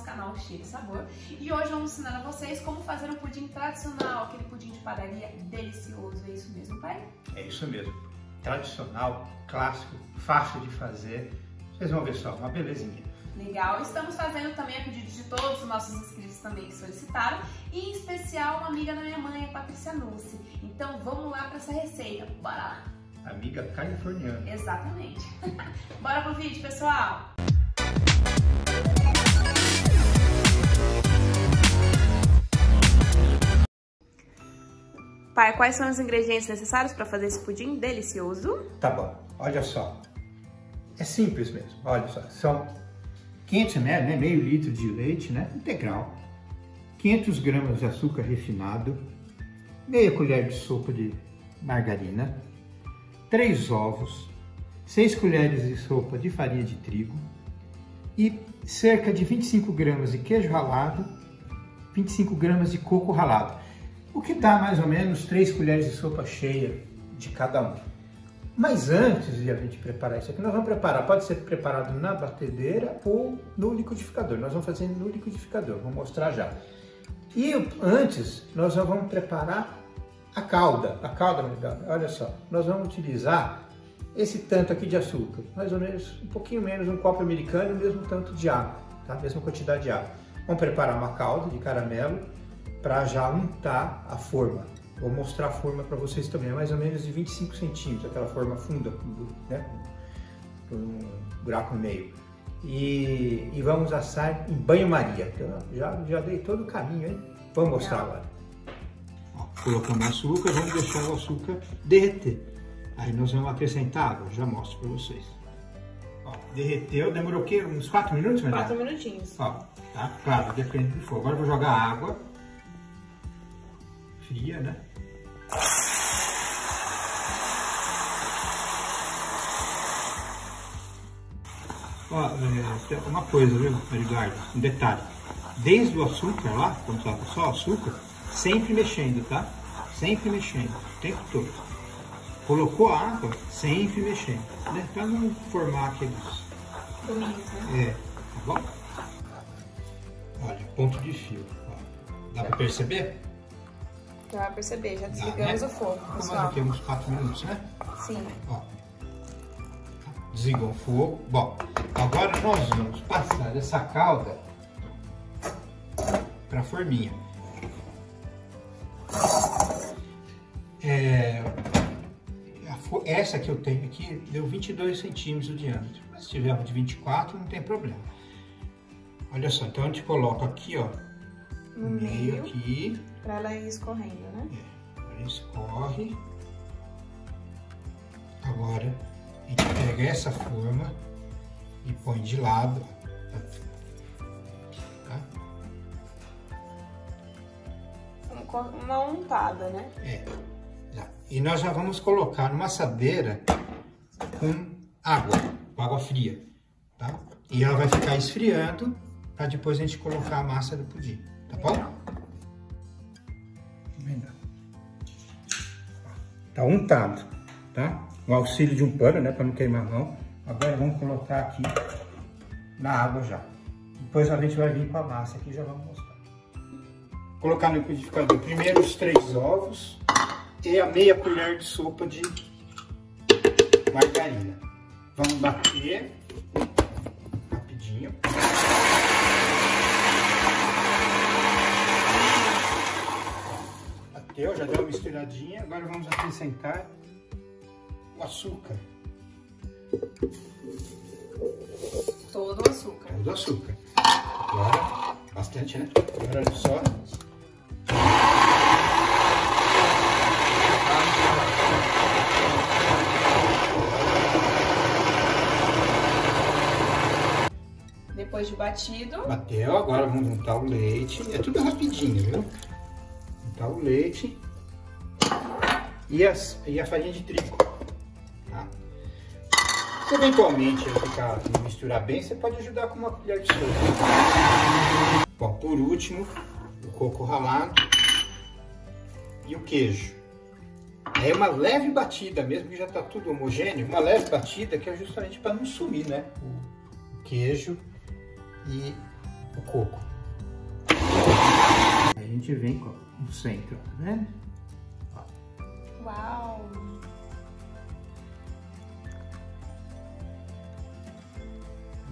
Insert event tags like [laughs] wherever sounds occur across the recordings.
aroma, cheiro e sabor. E hoje vou ensinar a vocês como fazer um pudim tradicional, aquele pudim de padaria delicioso. É isso mesmo, pai? É isso mesmo. Tradicional, clássico, fácil de fazer. Vocês vão ver só, uma belezinha. Legal, estamos fazendo também a pedido de todos os nossos inscritos também que solicitaram, e em especial uma amiga da minha mãe, a Patrícia Nussi. Então vamos lá para essa receita, bora lá! Amiga californiana. Exatamente. [laughs] bora pro vídeo, pessoal! Pai, quais são os ingredientes necessários para fazer esse pudim delicioso? Tá bom, olha só. É simples mesmo, olha só. São 500 ml, né, meio litro de leite né, integral, 500 gramas de açúcar refinado, meia colher de sopa de margarina, 3 ovos, 6 colheres de sopa de farinha de trigo. E cerca de 25 gramas de queijo ralado, 25 gramas de coco ralado o que dá mais ou menos 3 colheres de sopa cheia de cada um. Mas antes de a gente preparar isso aqui, nós vamos preparar, pode ser preparado na batedeira ou no liquidificador. Nós vamos fazer no liquidificador, vou mostrar já. E antes, nós vamos preparar a calda. A calda, olha só, nós vamos utilizar esse tanto aqui de açúcar, mais ou menos, um pouquinho menos, um copo americano o mesmo tanto de água, tá? A mesma quantidade de água. Vamos preparar uma calda de caramelo para já untar a forma. Vou mostrar a forma para vocês também, é mais ou menos de 25 centímetros, aquela forma funda, né? com um buraco no meio. E, e, vamos assar em banho-maria. Então, já, já dei todo o caminho, hein? Vamos mostrar agora. Ó, colocamos açúcar, vamos deixar o açúcar derreter. Aí nós vamos acrescentar água, já mostro para vocês. Ó, derreteu, demorou o quê? Uns 4 minutos? 4 minutinhos. Ó, tá? Claro, depende do fogo. Agora eu vou jogar água fria, né? Ó, é, uma coisa, viu, Ricardo? Um detalhe. Desde o açúcar lá, quando tava só açúcar, sempre mexendo, tá? Sempre mexendo, o tempo todo. Colocou água, sempre mexendo, né? Pra não formar aqueles... Né? É, tá bom? Olha, ponto de fio. Ó. Dá pra perceber? Já vai perceber, já desligamos Dá, né? o fogo, pessoal. aqui uns 4 minutos, né? Sim. Ó. Desligou o fogo. Bom, agora nós vamos passar essa calda para a forminha. É, essa que eu tenho aqui deu 22 centímetros de diâmetro. Mas se tiver uma de 24, não tem problema. Olha só, então a gente coloca aqui, ó, no meio, meio aqui. Pra ela ir escorrendo, né? É, ela escorre. Agora, a gente pega essa forma e põe de lado. Tá? Uma untada, né? É. E nós já vamos colocar numa assadeira com água, com água fria, tá? E ela vai ficar esfriando para depois a gente colocar a massa do pudim. Tá bom? Tá untado, tá? O auxílio de um pano, né? Para não queimar a mão. Agora vamos colocar aqui na água já. Depois a gente vai vir com a massa aqui já vamos mostrar. Colocar no liquidificador primeiro os três ovos e a meia colher de sopa de margarina. Vamos bater rapidinho. Bateu, já deu uma misturadinha. Agora vamos acrescentar o açúcar. Todo o açúcar. Todo o açúcar. Agora, bastante, né? Agora olha só. Depois de batido. Bateu, agora vamos montar o leite. É tudo rapidinho, viu? Montar o leite e, as, e a farinha de trigo. Tá? Se eventualmente ficar misturar bem, você pode ajudar com uma colher de sopa. Bom, por último, o coco ralado e o queijo. É uma leve batida, mesmo que já está tudo homogêneo, uma leve batida que é justamente para não sumir né? o queijo e o coco. A gente vem no centro, tá vendo? Ó. Uau!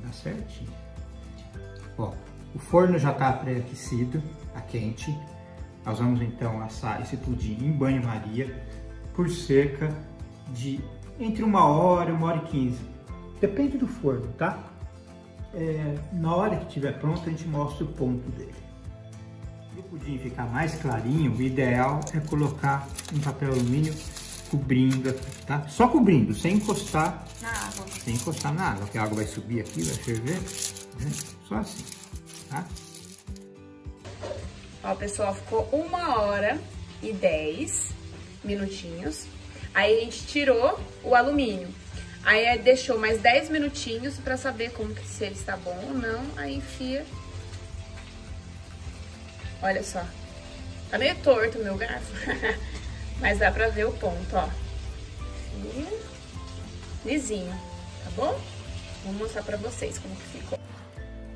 Dá certinho. Ó, o forno já está pré-aquecido, a tá quente. Nós vamos então assar esse pudim em banho-maria por cerca de entre uma hora, uma hora e quinze. Depende do forno, tá? É, na hora que estiver pronto, a gente mostra o ponto dele. Para o pudim ficar mais clarinho, o ideal é colocar um papel alumínio cobrindo aqui, tá? Só cobrindo, sem encostar na água. Sem encostar na água, porque a água vai subir aqui, vai ferver. Né? Só assim, tá? Ó, pessoal, ficou uma hora e dez minutinhos. Aí a gente tirou o alumínio. Aí deixou mais 10 minutinhos pra saber como que se ele está bom ou não. Aí enfia. Olha só. Tá meio torto o meu garfo. [laughs] Mas dá pra ver o ponto, ó. Lisinho, tá bom? Vou mostrar pra vocês como que ficou.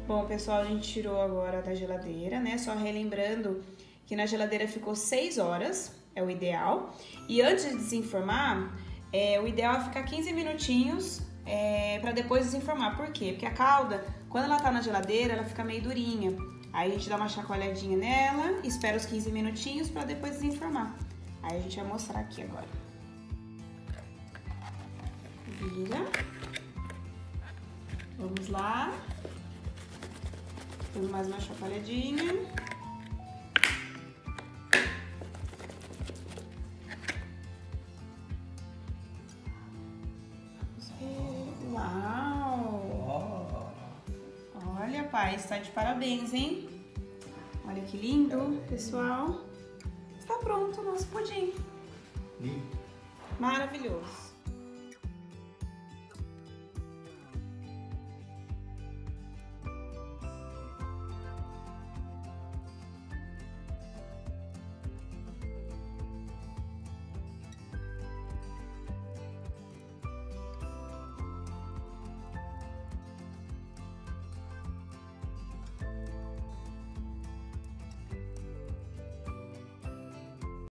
Bom, pessoal, a gente tirou agora da geladeira, né? Só relembrando que na geladeira ficou 6 horas, é o ideal. E antes de desenformar, é, o ideal é ficar 15 minutinhos é, para depois desenformar. Por quê? Porque a calda, quando ela tá na geladeira, ela fica meio durinha. Aí a gente dá uma chacoalhadinha nela, espera os 15 minutinhos para depois desenformar. Aí a gente vai mostrar aqui agora. Vira. Vamos lá. Dando mais uma chacoalhadinha. Pai, está de parabéns, hein? Olha que lindo, pessoal. Está pronto o nosso pudim. Lindo. Maravilhoso.